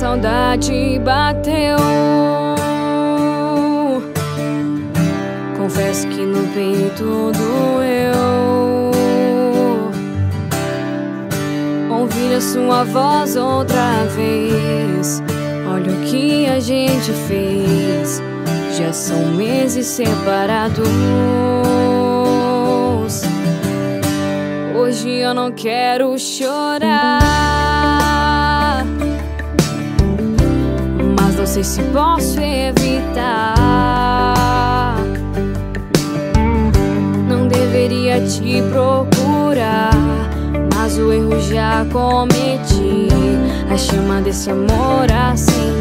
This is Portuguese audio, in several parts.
saudade bateu. Confesso que no peito doeu. Ouvir a sua voz outra vez. Olha o que a gente fez. Já são meses separados. Hoje eu não quero chorar. Sei se posso evitar. Não deveria te procurar. Mas o erro já cometi. A chama desse amor acendi.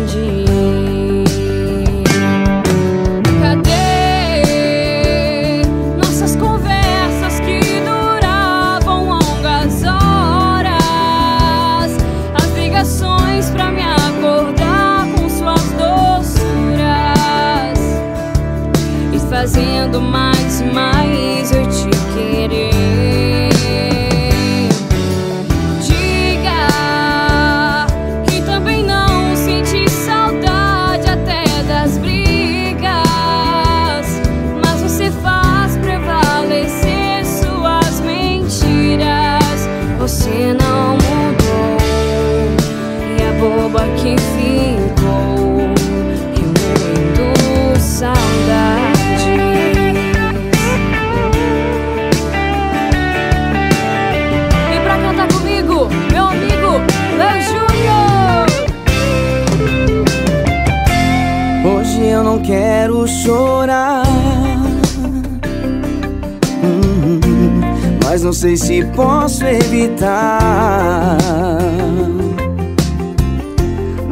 A boba que ficou remoendo saudades. Vem pra cantar comigo, meu amigo Léo Júnior. Hoje eu não quero chorar. Hum, Mas não sei se posso evitar.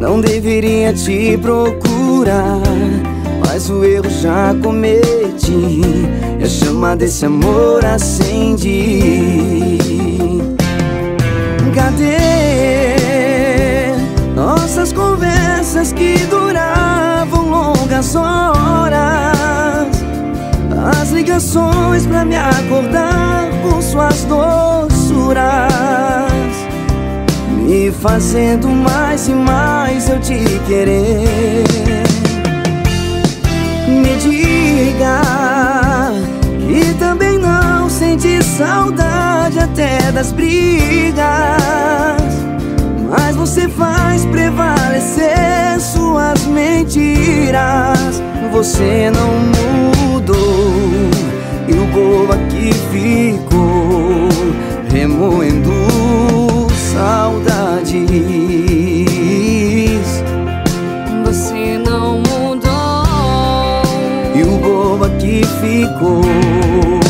Não deveria te procurar. Mas o erro já cometi. E a chama desse amor acendi. Cadê nossas conversas que duravam longas horas? As ligações pra me acordar com suas doçuras, fazendo mais e mais eu te querer. Me diga que também não sente saudade até das brigas. Mas você faz prevalecer suas mentiras. Você não mudou e o bobo aqui ficou ficou.